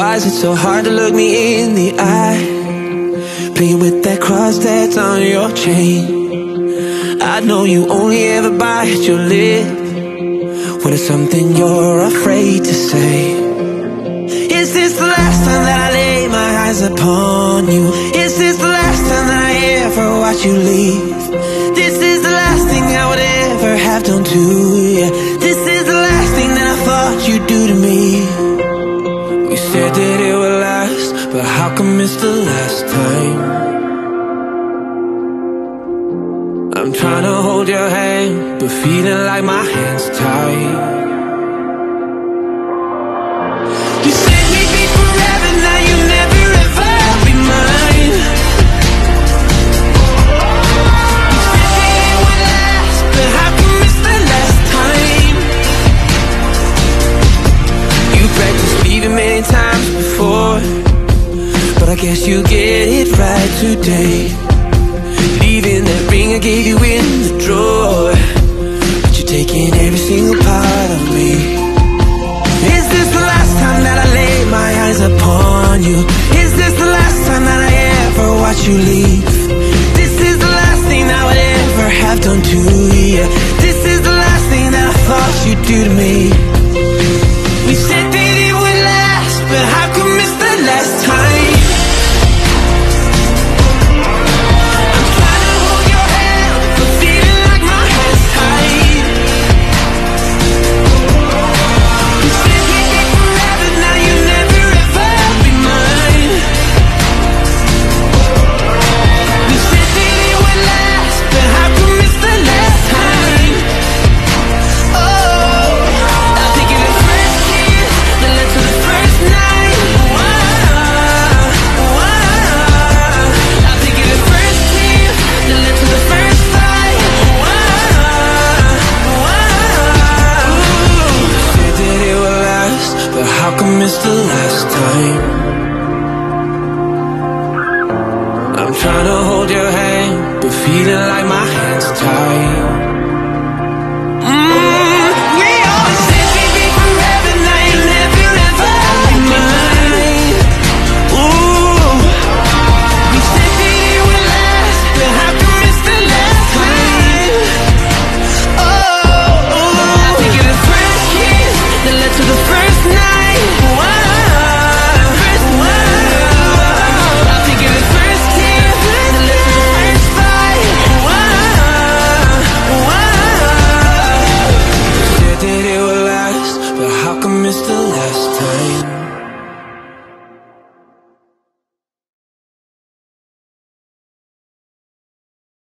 so hard to look me in the eye Playing with that cross that's on your chain I know you only ever bite your lip When it's something you're afraid to say Is this the last time that I lay my eyes upon you? Is this the last time that I ever watch you leave? This is the last thing I would ever have done to you it's the last time? I'm trying to hold your hand But feeling like my hand's tied guess you get it right today the last time. I'm trying to hold your hand But feeling like my hand's tied